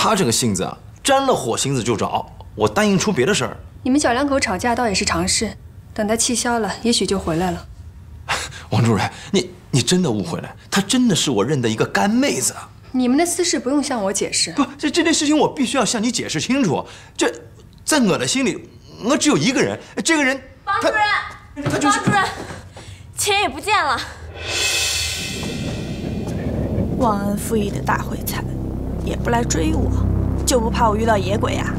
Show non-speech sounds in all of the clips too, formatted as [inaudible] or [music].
他这个性子啊，沾了火星子就着，我答应出别的事儿。你们小两口吵架倒也是常事，等他气消了，也许就回来了。[laughs] 王主任，你你真的误会了，她真的是我认的一个干妹子。你们的私事不用向我解释。不，这这件事情我必须要向你解释清楚。这，在我的心里，我只有一个人，这个人。王主任，王主任，钱也不见了。忘恩负义的大灰才，也不来追我，就不怕我遇到野鬼呀？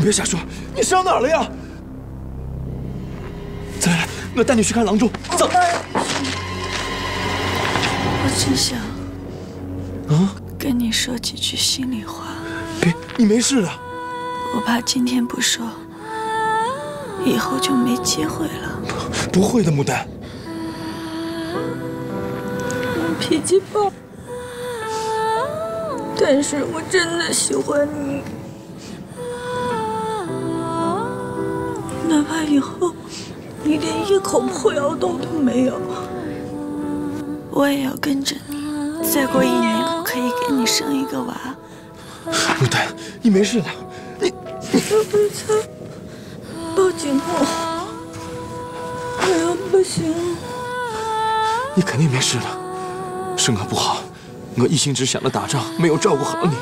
你别瞎说！你伤哪儿了呀？再来，我带你去看郎中。走。我只想，啊，跟你说几句心里话。别，你没事的。我怕今天不说，以后就没机会了。不会的，牡丹。我脾气暴，但是我真的喜欢你。哪怕以后你连一口破窑洞都没有，我也要跟着你。再过一年，可以给你生一个娃。牡丹，你没事的。你小白菜，抱紧我，我要不行。你肯定没事的，是我不好，我一心只想着打仗，没有照顾好你。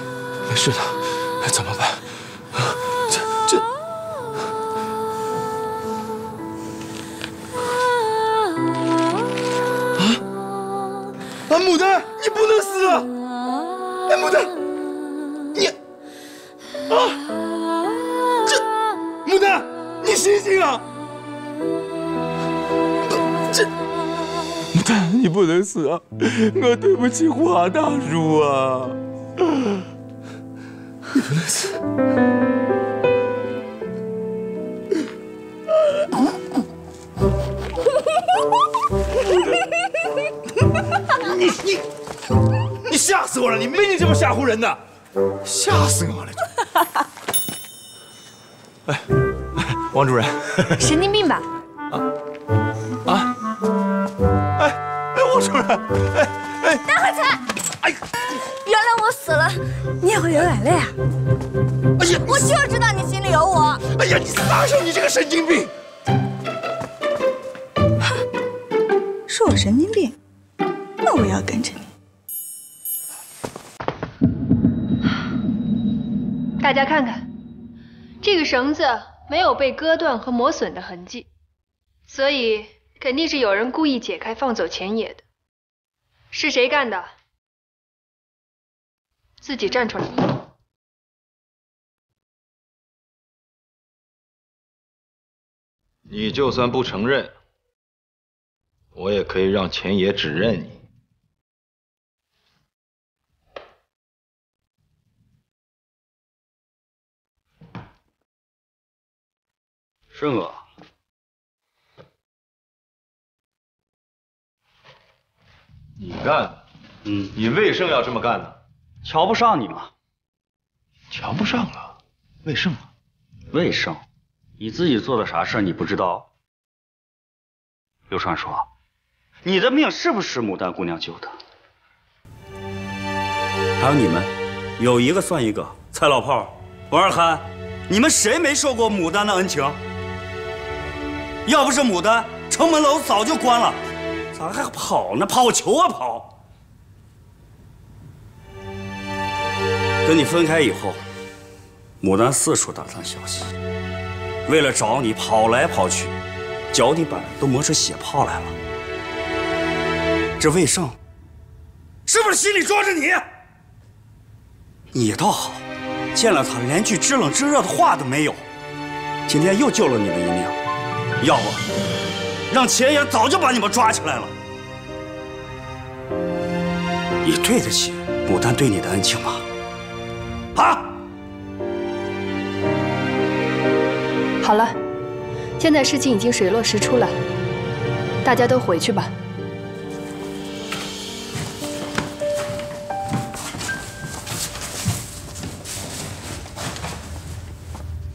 没事的，怎么办？死啊！哎，牡丹，你啊，这牡丹，你醒醒啊！这牡丹，你不能死啊！我对不起华大叔啊！你不能死。你你你吓死我了！你没你这么吓唬人的，吓死我了！哎，王主任，神经病吧？啊！哎哎，王主任，哎哎，大灰菜，哎，原来我死了，你也会流眼泪啊？哎呀，我就知道你心里有我。哎呀，你撒手！你这个神经病！说我神经病，那我要跟着你。大家看看，这个绳子没有被割断和磨损的痕迹，所以肯定是有人故意解开放走钱野的。是谁干的？自己站出来。你就算不承认，我也可以让钱野指认你。是我。你干的？嗯，你为什么要这么干呢？瞧不上你吗？瞧不上了？为什么？为什么？你自己做的啥事你不知道？刘传说，你的命是不是牡丹姑娘救的？还有你们，有一个算一个。蔡老炮，王二憨，你们谁没受过牡丹的恩情？要不是牡丹，城门楼早就关了，咋还跑呢？跑球啊跑！跟你分开以后，牡丹四处打探消息，为了找你跑来跑去，脚底板都磨出血泡来了。这魏胜是不是心里装着你？你倒好，见了他连句知冷知热的话都没有。今天又救了你们一命，要不让钱爷早就把你们抓起来了。你对得起牡丹对你的恩情吗？啊！好了，现在事情已经水落石出了，大家都回去吧。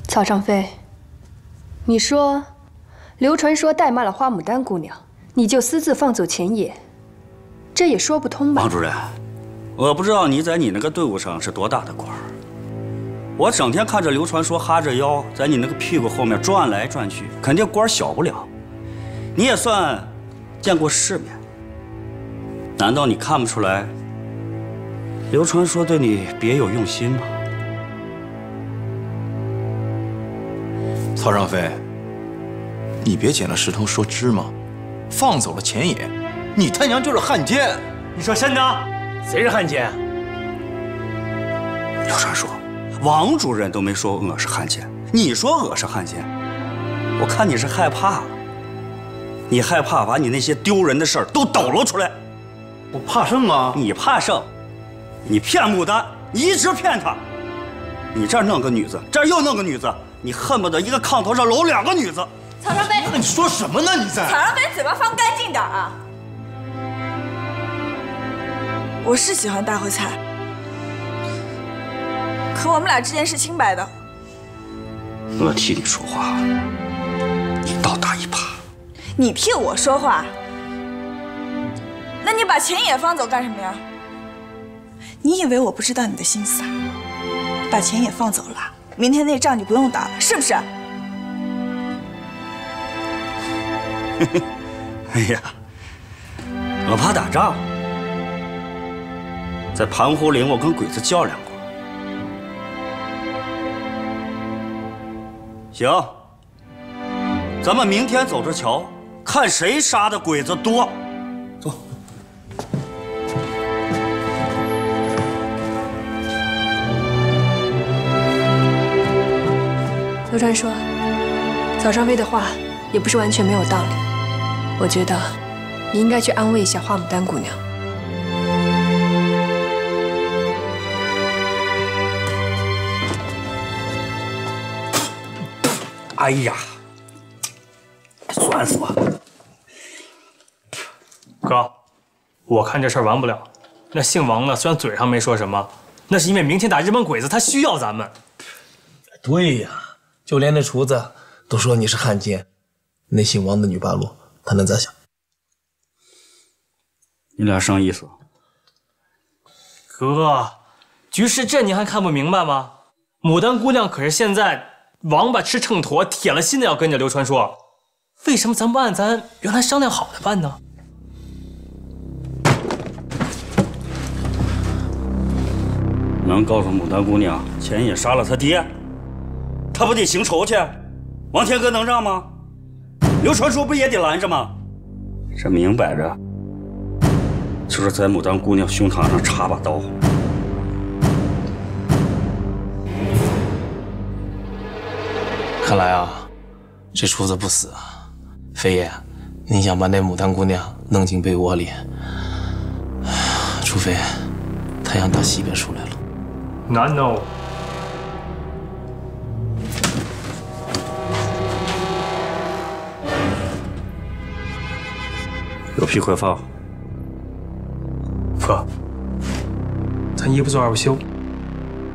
曹尚飞，你说刘传说怠慢了花牡丹姑娘，你就私自放走钱野，这也说不通吧？王主任，我不知道你在你那个队伍上是多大的官儿，我整天看着刘传说哈着腰在你那个屁股后面转来转去，肯定官小不了。你也算见过世面，难道你看不出来刘传说对你别有用心吗？曹尚飞，你别捡了石头说芝麻，放走了钱野，你他娘就是汉奸！你说真的？谁是汉奸？刘传说，王主任都没说我是汉奸，你说我是汉奸，我看你是害怕了，你害怕把你那些丢人的事儿都抖搂出来。我怕什么？你怕什么？你骗牡丹，你一直骗她，你这儿弄个女子，这儿又弄个女子。你恨不得一个炕头上搂两个女子。曹尚飞，你说什么呢？你在？曹尚飞，嘴巴放干净点啊！我是喜欢大烩菜，可我们俩之间是清白的。我替你说话，你倒打一耙。你替我说话？那你把钱也放走干什么呀？你以为我不知道你的心思啊？把钱也放走了。明天那仗就不用打了，是不是？[laughs] 哎呀，我怕打仗，在盘湖岭我跟鬼子较量过。行，咱们明天走着瞧，看谁杀的鬼子多。走。刘传说，早上飞的话也不是完全没有道理。我觉得你应该去安慰一下花牡丹姑娘。哎呀，酸死我了！哥，我看这事儿完不了。那姓王的虽然嘴上没说什么，那是因为明天打日本鬼子，他需要咱们。对呀。就连那厨子都说你是汉奸，那姓王的女八路，他能咋想？你俩啥意思？哥，局势这你还看不明白吗？牡丹姑娘可是现在王八吃秤砣，铁了心的要跟着刘传说，为什么咱不按咱原来商量好的办呢？能告诉牡丹姑娘钱也杀了他爹？他不得行仇去？王天哥能让吗？刘传说不也得拦着吗？这明摆着就是在牡丹姑娘胸膛上插把刀。看来啊，这厨子不死啊。飞爷，你想把那牡丹姑娘弄进被窝里，除非太阳打西边出来了。难 no。有屁快放！哥，咱一不做二不休，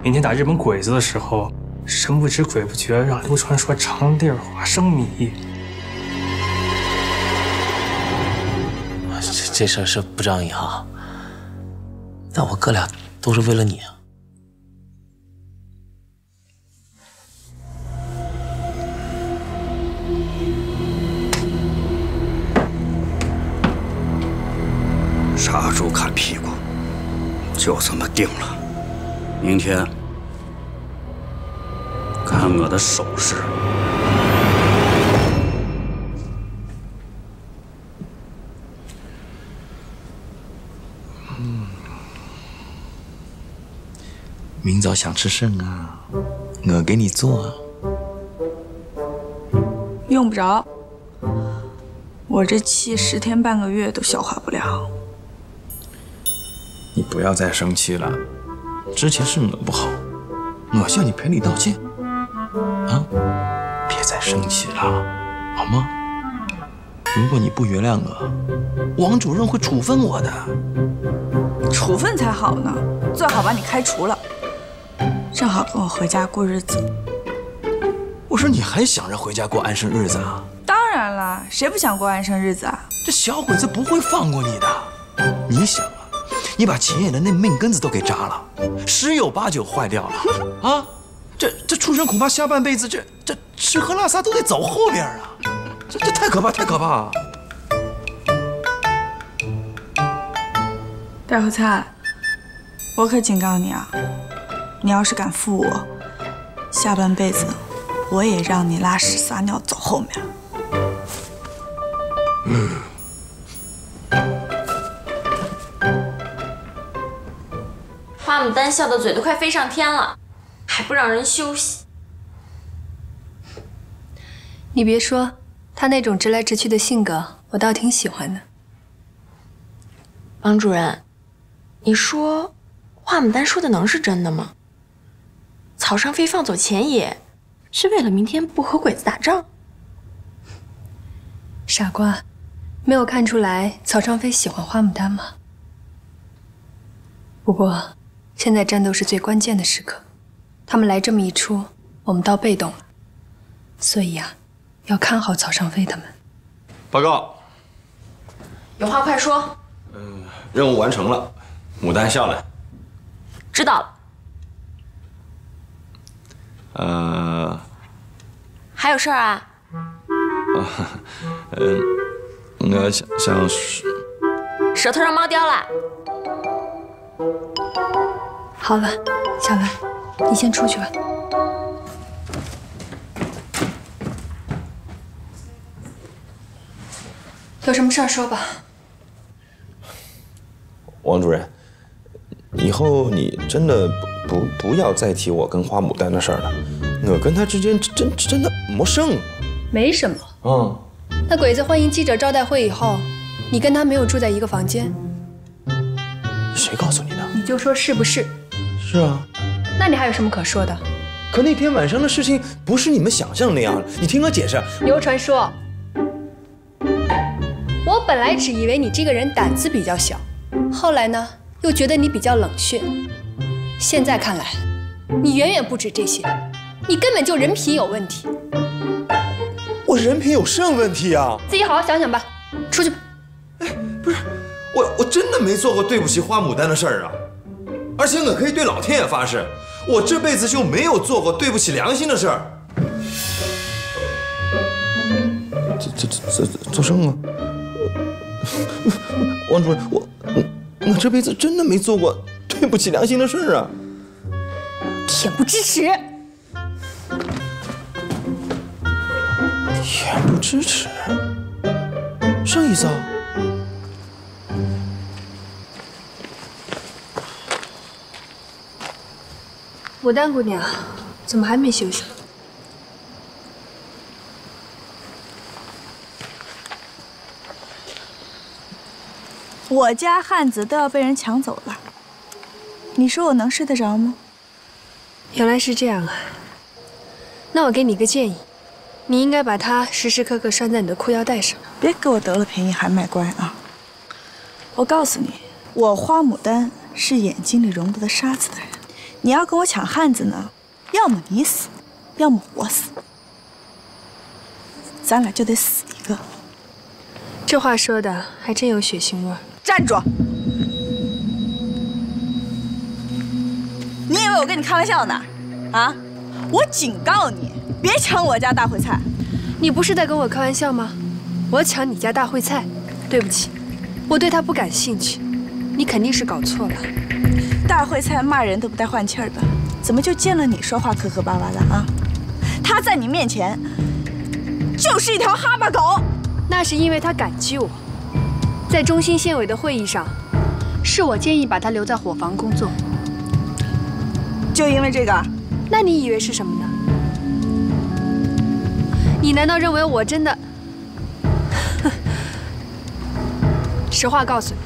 明天打日本鬼子的时候，神不知鬼不觉让刘传说长地儿花生米。这这事儿是不仗义哈，但我哥俩都是为了你啊。猪看屁股，就这么定了。明天看我的手势。嗯明早想吃甚啊？我给你做啊。用不着，我这气十天半个月都消化不了。你不要再生气了，之前是我不好，我向你赔礼道歉。啊，别再生气了，好吗？如果你不原谅我，王主任会处分我的。处分才好呢，最好把你开除了，正好跟我回家过日子。我说你还想着回家过安生日子啊？当然了，谁不想过安生日子啊？这小鬼子不会放过你的。你想啊，你把秦野的那命根子都给扎了，十有八九坏掉了。[laughs] 啊，这这畜生恐怕下半辈子这这吃喝拉撒都得走后面啊！这这太可怕，太可怕！戴慧灿，我可警告你啊，你要是敢负我，下半辈子我也让你拉屎撒尿走后面。嗯。牡丹笑的嘴都快飞上天了，还不让人休息。你别说，他那种直来直去的性格，我倒挺喜欢的。王主任。你说，花牡丹说的能是真的吗？草上飞放走钱野，是为了明天不和鬼子打仗？傻瓜，没有看出来草上飞喜欢花牡丹吗？不过，现在战斗是最关键的时刻，他们来这么一出，我们倒被动了。所以啊，要看好曹尚飞他们。报告，有话快说。嗯，任务完成了。牡丹下来，知道了。呃，还有事儿啊？嗯，我想想，舌头让猫叼了。好了，小兰，你先出去吧。有什么事儿说吧。王主任。以后你真的不不不要再提我跟花牡丹的事儿了，我跟她之间真真的没生。没什么。嗯。那鬼子欢迎记者招待会以后，你跟他没有住在一个房间？谁告诉？你就说是不是？是啊。那你还有什么可说的？可那天晚上的事情不是你们想象那样你听我解释。刘传说，我本来只以为你这个人胆子比较小，后来呢？又觉得你比较冷血，现在看来，你远远不止这些，你根本就人品有问题。我人品有甚问题啊？自己好好想想吧，出去吧。哎，不是，我我真的没做过对不起花牡丹的事儿啊，而且我可以对老天爷发誓，我这辈子就没有做过对不起良心的事儿。这这这这做什么？[laughs] 王主任，我。我这辈子真的没做过对不起良心的事儿啊！恬不知耻！恬不知耻？什么意思啊？牡丹姑娘，怎么还没休息？我家汉子都要被人抢走了，你说我能睡得着吗？原来是这样啊！那我给你个建议，你应该把它时时刻刻拴在你的裤腰带上，别给我得了便宜还卖乖啊！我告诉你，我花牡丹是眼睛里容不得沙子的人，你要跟我抢汉子呢，要么你死，要么我死，咱俩就得死一个。这话说的还真有血腥味儿。站住！你以为我跟你开玩笑呢？啊！我警告你，别抢我家大烩菜。你不是在跟我开玩笑吗？我抢你家大烩菜？对不起，我对他不感兴趣。你肯定是搞错了。大烩菜骂人都不带换气儿的，怎么就见了你说话磕磕巴巴的啊？他在你面前就是一条哈巴狗。那是因为他感激我。在中心县委的会议上，是我建议把他留在伙房工作。就因为这个？那你以为是什么呢？你难道认为我真的？[laughs] 实话告诉你。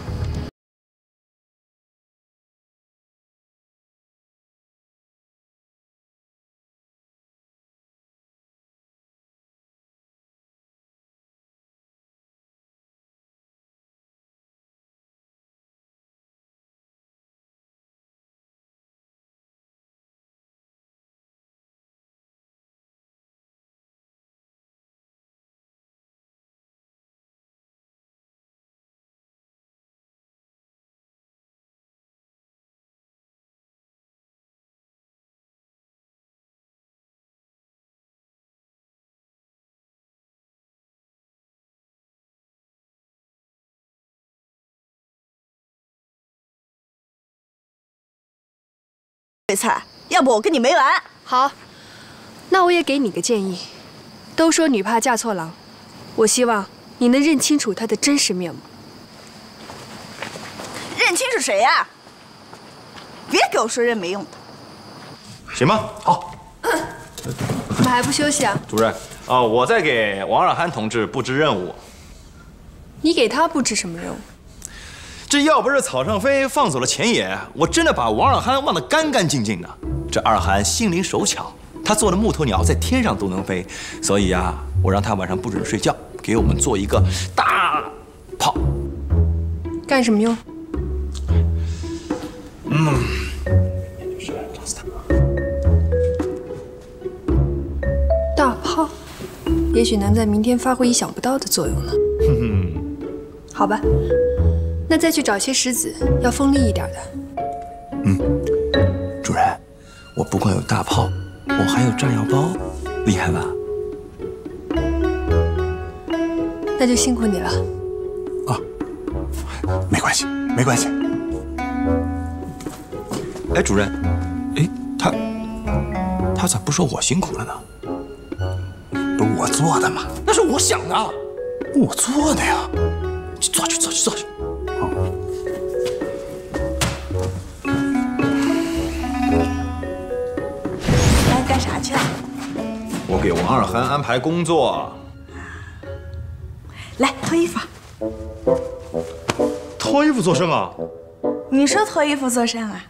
翡翠，要不我跟你没完。好，那我也给你个建议。都说女怕嫁错郎，我希望你能认清楚他的真实面目。认清楚谁呀？别给我说认没用的。行吧，好。怎么还不休息啊？主任，呃，我在给王尔憨同志布置任务。你给他布置什么任务？这要不是草上飞放走了钱野，我真的把王二憨忘得干干净净的。这二憨心灵手巧，他做的木头鸟在天上都能飞，所以啊，我让他晚上不准睡觉，给我们做一个大炮。干什么用？嗯，大炮，也许能在明天发挥意想不到的作用呢。哼哼，好吧。那再去找些石子，要锋利一点的。嗯，主人，我不光有大炮，我还有炸药包，厉害吧？那就辛苦你了。啊，没关系，没关系。哎，主任，哎，他他咋不说我辛苦了呢？不是我做的吗？那是我想的，我做的呀。去坐去，坐去，坐去。我给王二憨安排工作。来脱衣服。脱衣服做甚啊？你说脱衣服做甚啊？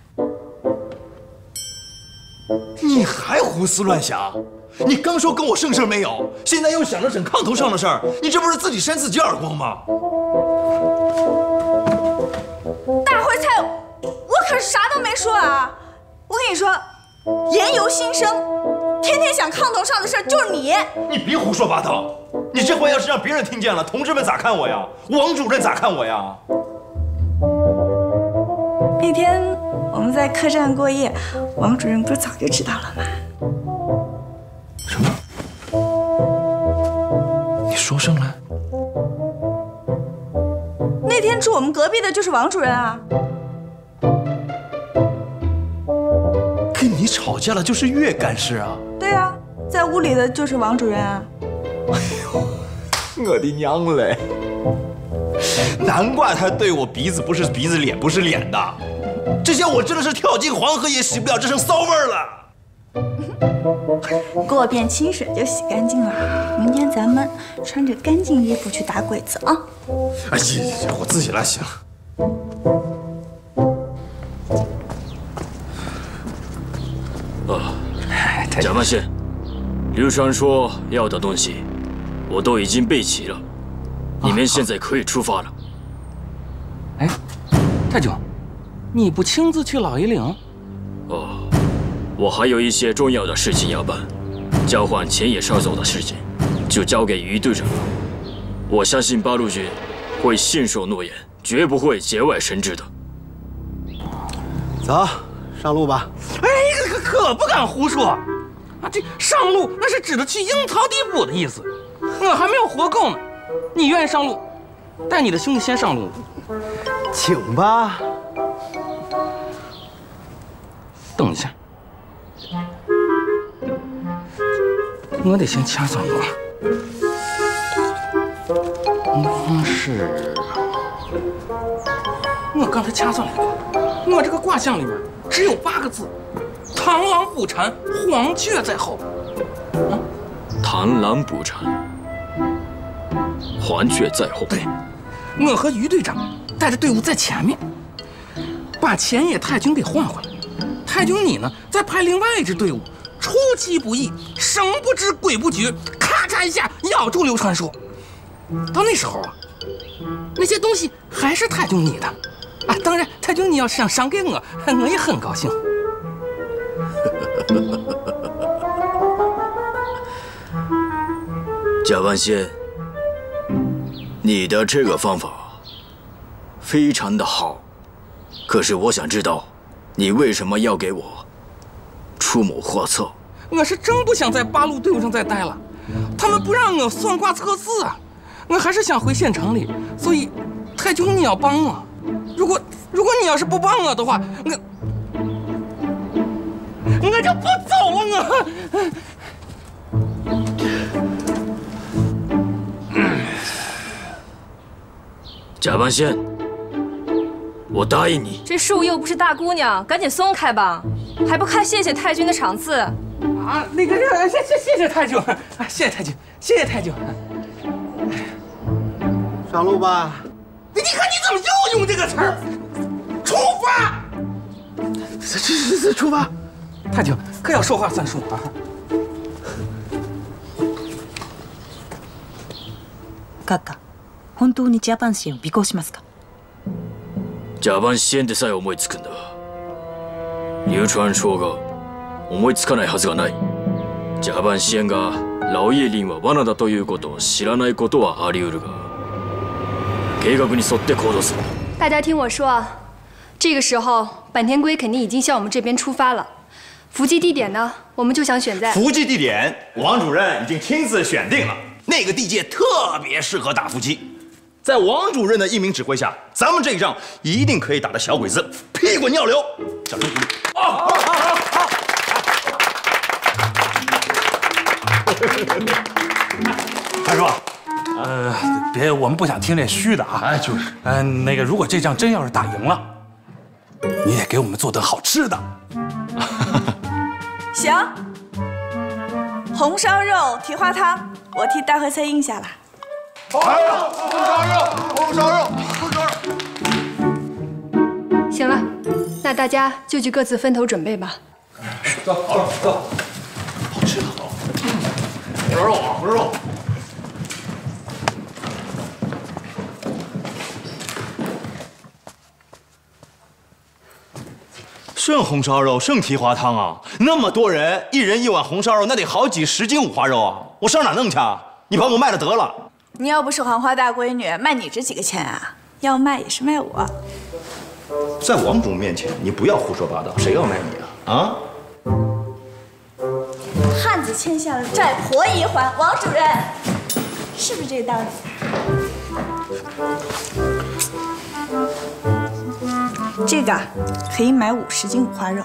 你还胡思乱想？你刚说跟我正事没有，现在又想着整炕头上的事儿，你这不是自己扇自己耳光吗？大灰菜，我可是啥都没说啊！我跟你说，言由心生。天天想炕头上的事就是你，你别胡说八道！你这话要是让别人听见了，同志们咋看我呀？王主任咋看我呀？那天我们在客栈过夜，王主任不是早就知道了吗？什么？你说上来。那天住我们隔壁的就是王主任啊。跟你吵架了就是岳干事啊。在屋里的就是王主任啊！哎呦，我的娘嘞！难怪他对我鼻子不是鼻子，脸不是脸的。这下我真的是跳进黄河也洗不了这身骚味儿了。[laughs] 过遍清水就洗干净了。明天咱们穿着干净衣服去打鬼子啊！哎，行行行，我自己来行。啊，蒋万县。刘传说要的东西，我都已经备齐了，你们现在可以出发了。哎，太君，你不亲自去老爷岭？哦，我还有一些重要的事情要办，交换钱野少佐的事情，就交给于队长了。我相信八路军会信守诺言，绝不会节外生枝的。走，上路吧。哎，可可不敢胡说。啊，这上路那是指的去阴曹地府的意思，我还没有活够呢。你愿意上路，带你的兄弟先上路，请吧。等一下，我得先掐算一卦。那，是。我刚才掐算了一卦，我这个卦象里面只有八个字。螳螂捕蝉，黄雀在后。啊螳螂捕蝉，黄雀在后。对，我和于队长带着队伍在前面，把前野太君给换回来。太君你呢，再派另外一支队伍，出其不意，神不知鬼不觉，咔嚓一下咬住流传说。到那时候啊，那些东西还是太君你的啊。当然，太君你要想赏给我，[laughs] 我也很高兴。[laughs] 贾万仙，你的这个方法非常的好，可是我想知道，你为什么要给我出谋划策？我是真不想在八路队伍上再待了，他们不让我算卦测字啊，我还是想回县城里。所以，太君你要帮我，如果如果你要是不帮我的话，我我就不走了我。贾半仙，我答应你。这树又不是大姑娘，赶紧松开吧，还不快谢谢太君的赏赐？啊，那个，谢谢谢谢太君，谢谢太君，谢谢太君。上路吧。你看你怎么又用这个词儿？出发！这这这出发！太君可要说话算数啊！閣下、本当にジャパン支援を尾行しますかジャパン支援でさえ思いつくんだ。流川賞が思いつかないはずがない。ジャパン支援がラオイエリンは罠だということを知らないことはあり得るが、計画に沿って行動する。大家听我说啊，这个时候坂田龟肯定已经向我们这边出发了。 伏击地点呢，我们就想选在伏击地点，王主任已经亲自选定了。那个地界特别适合打伏击，在王主任的一名指挥下，咱们这一仗一定可以打得小鬼子屁滚尿流。掌声鼓励！好，好，好，好。韩叔，呃，别，我们不想听这虚的啊。哎，就是，嗯，那个，如果这仗真要是打赢了，你得给我们做顿好吃的。[laughs] 行，红烧肉、蹄花汤，我替大和菜应下了。好，红烧肉，红烧肉，红烧肉。行了，那大家就去各自分头准备吧。走，好了，走。好吃的，好。红烧肉啊，红烧肉。剩红烧肉，剩蹄花汤啊！那么多人，一人一碗红烧肉，那得好几十斤五花肉啊！我上哪弄去啊？你把我卖了得了。你要不是黄花大闺女，卖你值几个钱啊？要卖也是卖我。在王主面前，你不要胡说八道，谁要卖你啊？啊？汉子欠下了债，婆姨还。王主任，是不是这个道理？这个可以买五十斤五花肉。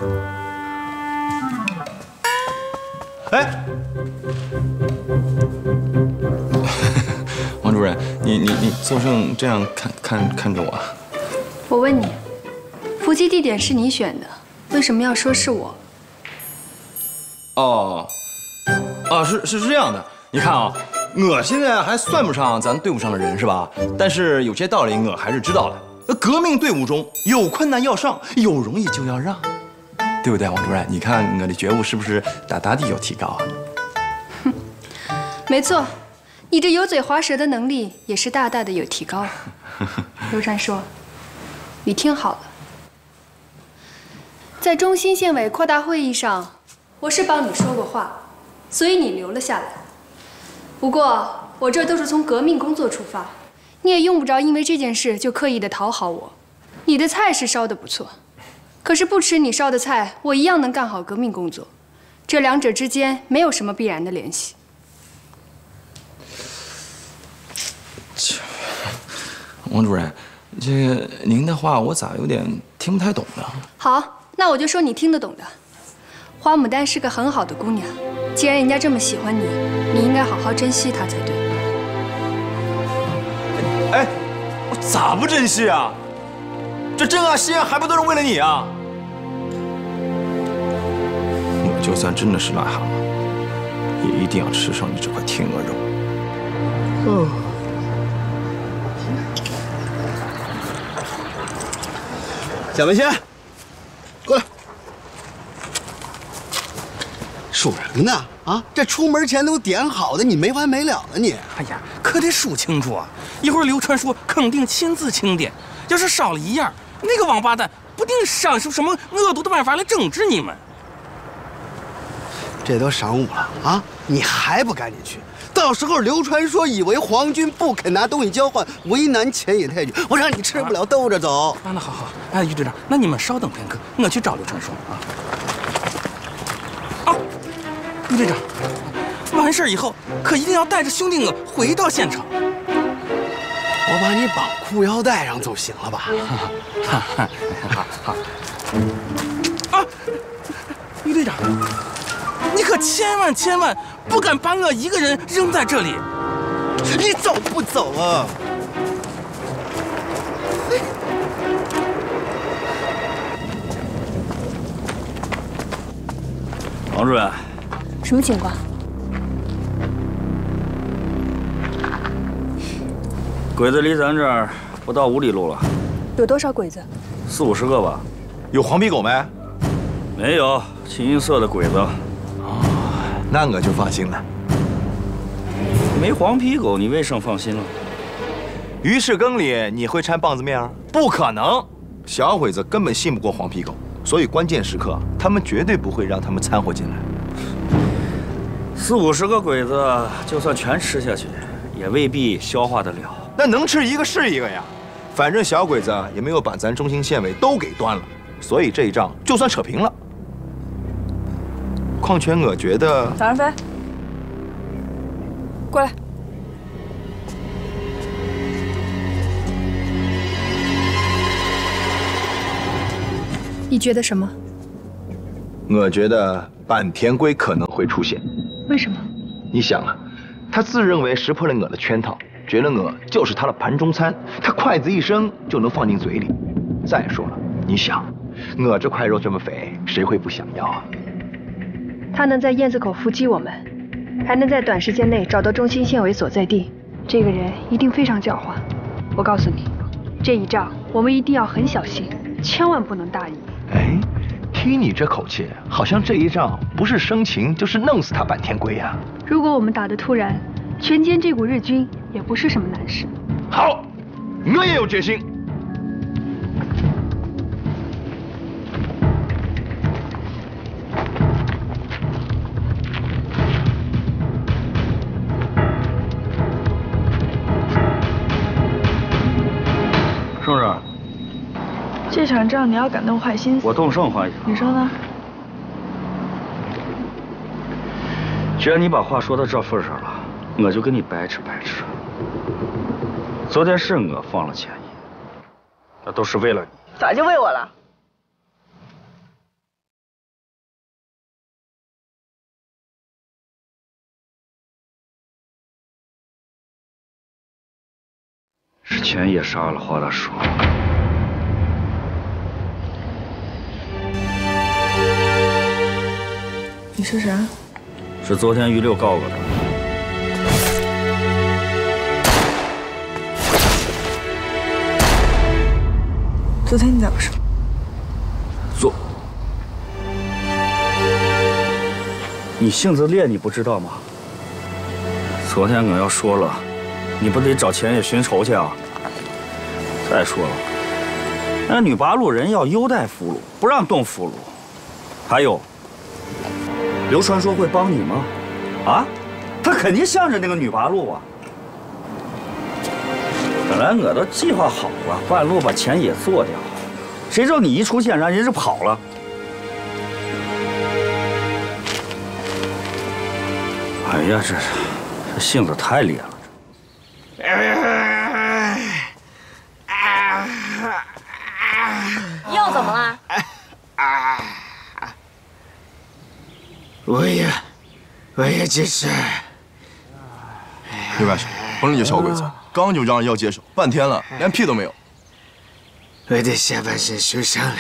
哎，[laughs] 王主任，你你你做成这样看看看着我。我问你，伏击地点是你选的，为什么要说是我？哦，哦，是是这样的，你看啊，我现在还算不上咱队伍上的人是吧？但是有些道理我还是知道的。革命队伍中有困难要上，有容易就要让，对不对，王主任？你看我的觉悟是不是大大的有提高啊？哼，[laughs] 没错，你这油嘴滑舌的能力也是大大的有提高。[laughs] 刘传说，你听好了，在中心县委扩大会议上，我是帮你说过话，所以你留了下来。不过我这都是从革命工作出发。你也用不着因为这件事就刻意的讨好我。你的菜是烧的不错，可是不吃你烧的菜，我一样能干好革命工作。这两者之间没有什么必然的联系。[laughs] 王主任，这个您的话我咋有点听不太懂呢？好，那我就说你听得懂的。花牡丹是个很好的姑娘，既然人家这么喜欢你，你应该好好珍惜她才对。哎，我咋不珍惜啊？这珍啊西啊，还不都是为了你啊？就算真的是癞蛤蟆，也一定要吃上你这块天鹅肉。哦。蒋文先，过来。数什么呢？啊，这出门前都点好的，你没完没了了你。哎呀，可得数清楚啊！一会儿刘传说肯定亲自清点，要是少了一样，那个王八蛋不定想出什么恶毒的办法来整治你们。这都晌午了啊，你还不赶紧去？到时候刘传说以为皇军不肯拿东西交换，为难前野太君，我让你吃不了兜着走。啊，那好好，哎，于队长，那你们稍等片刻，我去找刘传说啊。啊，于队长，完事以后可一定要带着兄弟我回到县城。我把你绑裤腰带上总行了吧？哈哈，好好。啊，于队长。你可千万千万不敢把我一个人扔在这里！你走不走啊？王主任，什么情况？鬼子离咱这儿不到五里路了。有多少鬼子？四五十个吧。有黄皮狗没？没有，清一色的鬼子。哦那我就放心了。没黄皮狗，你为什么放心了？鱼翅羹里你会掺棒子面？不可能！小鬼子根本信不过黄皮狗，所以关键时刻他们绝对不会让他们掺和进来。四五十个鬼子，就算全吃下去，也未必消化得了。那能吃一个是一个呀。反正小鬼子也没有把咱中心县委都给端了，所以这一仗就算扯平了。况且我觉得，早上飞，过来。你觉得什么？我觉得坂田龟可能会出现。为什么？你想啊，他自认为识破了我的圈套，觉得我就是他的盘中餐，他筷子一伸就能放进嘴里。再说了，你想，我这块肉这么肥，谁会不想要啊？他能在燕子口伏击我们，还能在短时间内找到中心县委所在地，这个人一定非常狡猾。我告诉你，这一仗我们一定要很小心，千万不能大意。哎，听你这口气，好像这一仗不是生擒就是弄死他坂田龟呀。如果我们打得突然，全歼这股日军也不是什么难事。好，我也有决心。这场仗你要敢动坏心思，我动什么坏心思？你说呢？既然你把话说到这份上了，我就跟你掰扯掰扯。昨天是我放了钱野，那都是为了你。咋就为我了？是钱野杀了花大叔。你说啥？是昨天于六告我的。昨天你咋不说？昨……你性子烈，你不知道吗？昨天我要说了，你不得找钱也寻仇去啊？再说了，那女八路人要优待俘虏，不让动俘虏。还有。刘传说会帮你吗？啊，他肯定向着那个女八路啊。本来我都计划好了，半路把钱也做掉，谁知道你一出现，让人就跑了。哎呀，这这性子太烈了。又怎么了？我也，我也接受。刘干事，甭理这小鬼子，刚就让人要接手，半天了，连屁都没有。我的下半身受伤了，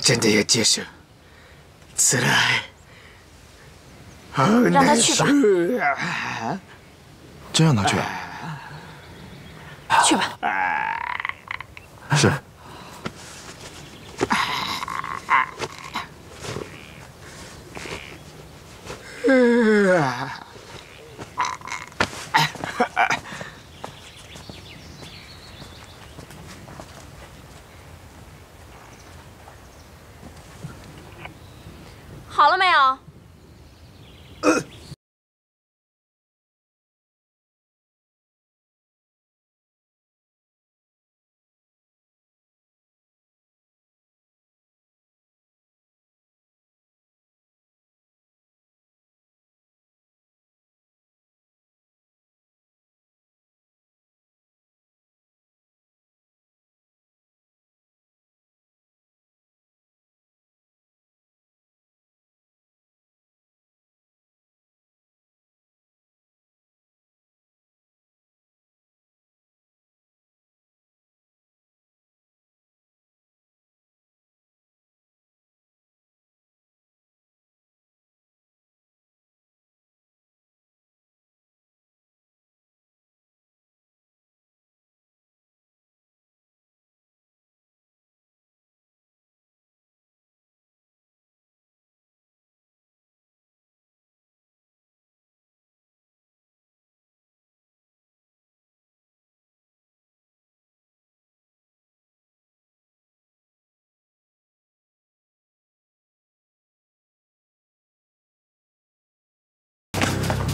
真的要接手。 つらい。让他去吧。真让他去？去吧。是。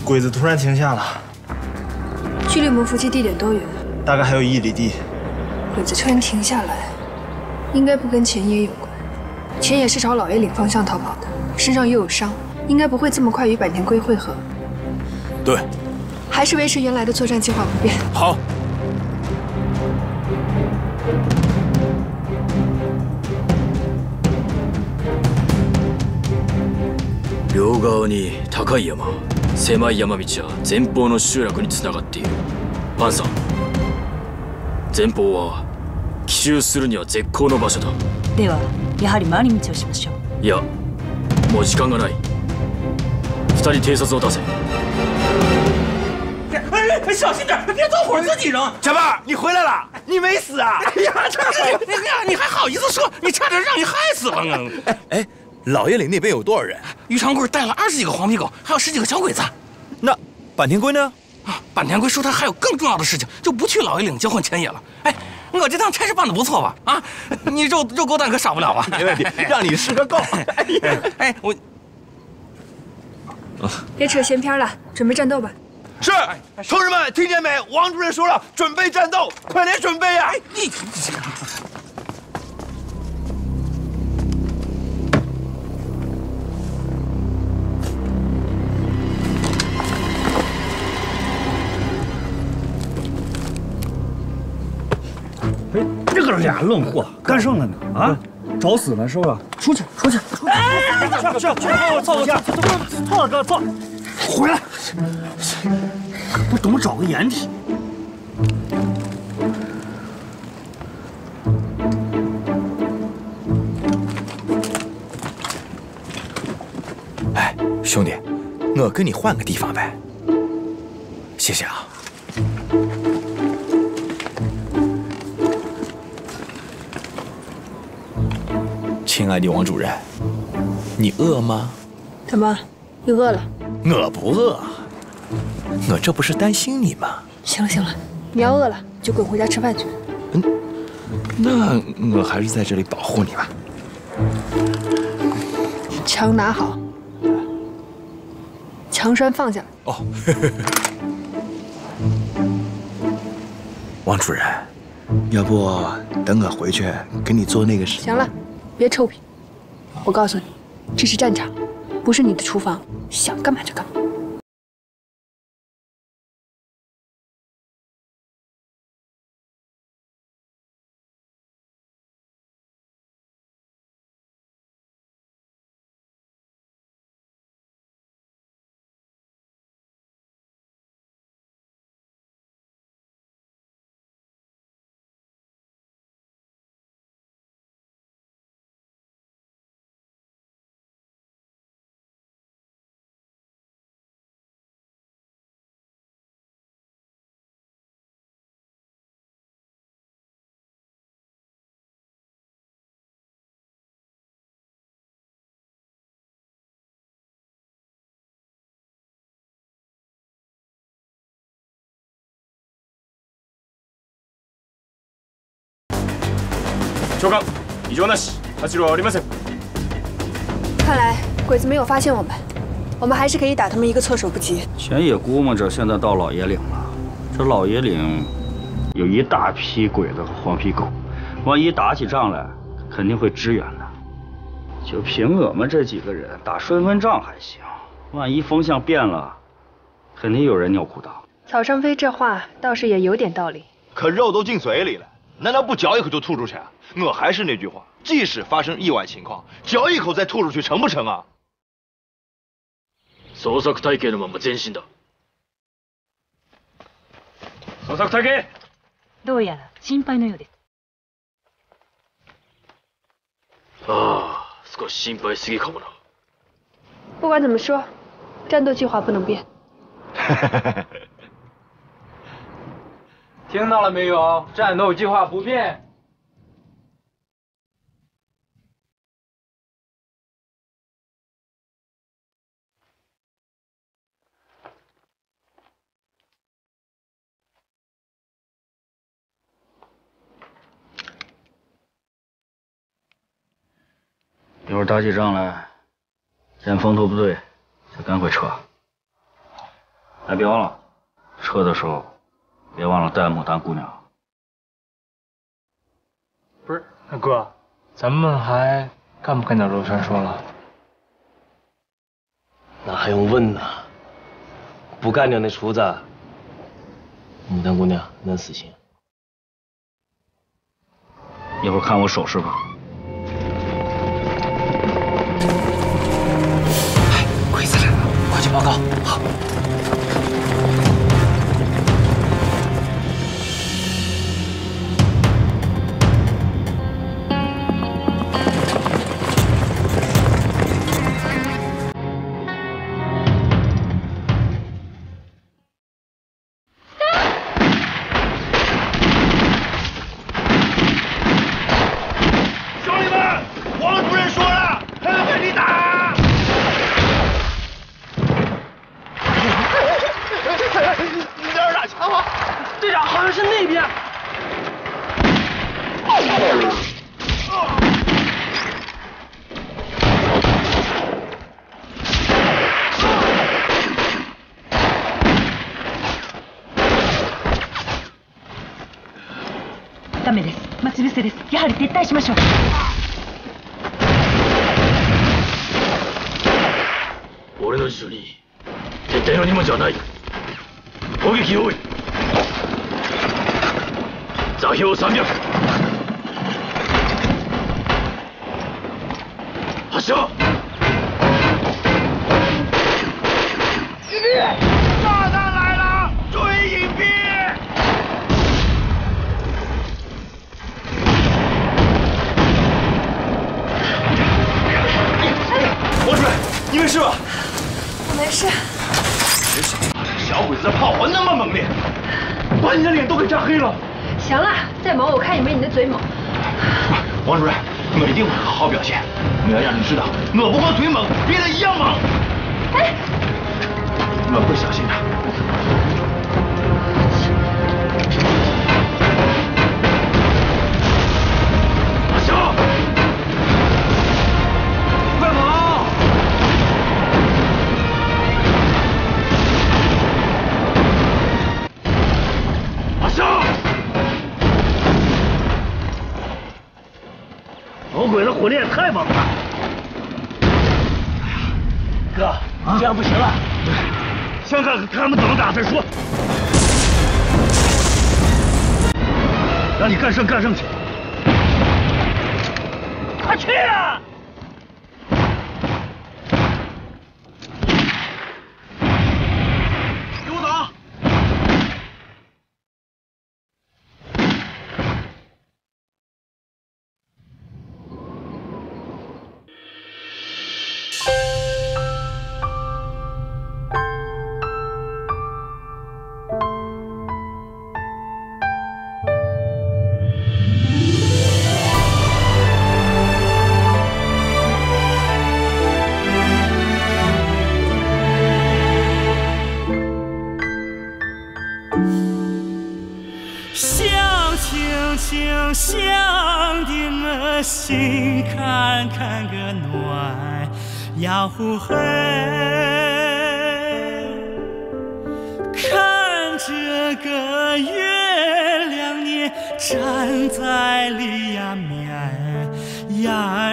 鬼子突然停下了，距离我们伏击地点多远？大概还有一里地。鬼子突然停下来，应该不跟钱野有关。钱野是朝老爷岭方向逃跑的，身上又有伤，应该不会这么快与坂田龟会合。对，还是维持原来的作战计划不变。好。両側に高い山狭い山道は前方の集落につながっているパンさん前方は奇襲するには絶好の場所だではやはり回り道をしましょういやもう時間がない二人偵察を出せ小心点，别走火自己扔。小爸，你回来了，你没死啊？哎呀，这哎呀，你还好意思说？你差点让你害死了呢。哎哎，老爷岭那边有多少人？于长贵带了二十几个黄皮狗，还有十几个小鬼子。那坂田龟呢？啊，坂田龟说他还有更重要的事情，就不去老爷岭交换钱野了。哎，我这趟差事办的不错吧？啊，你肉肉狗蛋可少不了吧？没问题，让你吃个够。哎哎，我别扯闲篇了，准备战斗吧。是，同志们，听见没？王主任说了，准备战斗，快点准备呀！你。这个俩愣货干什么呢？啊，找死呢是吧？出去，出去，出去！哎，去去去！坐坐坐坐坐哥坐，回来！不懂找个掩体。哎，兄弟，我跟你换个地方呗。谢谢啊。亲爱的王主任，你饿吗？怎么，你饿了？我不饿，我这不是担心你吗？行了行了，你要饿了就滚回家吃饭去。嗯，那我还是在这里保护你吧。枪拿好，枪栓放下来。哦。[laughs] 王主任，要不等我回去给你做那个事？行了。别臭屁！我告诉你，这是战场，不是你的厨房，想干嘛就干嘛。長官異常なし八郎はおりません看来鬼子没有发现我们，我们还是可以打他们一个措手不及。前野估摸着现在到老爷岭了，这老爷岭有一大批鬼子和黄皮狗，万一打起仗来，肯定会支援的。就凭我们这几个人打顺风仗还行，万一风向变了，肯定有人尿裤裆。草上飞这话倒是也有点道理。可肉都进嘴里了， 难道不嚼一口就吐出去啊？我还是那句话，即使发生意外情况，嚼一口再吐出去成不成啊？捜索体系のまま前進だ捜索体系どうやら心配のようです。ああ少し心配しすぎかもな不管怎么说，战斗计划不能变。 [laughs] 听到了没有？战斗计划不变。一会儿打起仗来，见风头不对，就赶快撤。哎，别忘了，撤的时候别忘了带牡丹姑娘。不是，大哥，咱们还干不干掉流传说了？那还用问呢？不干掉那厨子，牡丹姑娘能死心？一会儿看我手势吧。哎鬼子来了，快去报告。好。座標300発射隐蔽，炸弹来了，注意隐蔽。王主任，你没事吧？我没事。别想了，这小鬼子的炮火那么猛烈，把你的脸都给炸黑了。行了，再猛我看也没你的嘴猛。王主任，我一定会好好表现。我要让你知道，我不光嘴猛，别的一样猛。哎，我会小心的。火力也太猛了。哥，这样不行了，先看看他们怎么打再说。让你干胜干胜去，快去啊！看个暖呀呼嘿，看这个月亮，你站在里呀面呀。